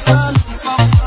sun.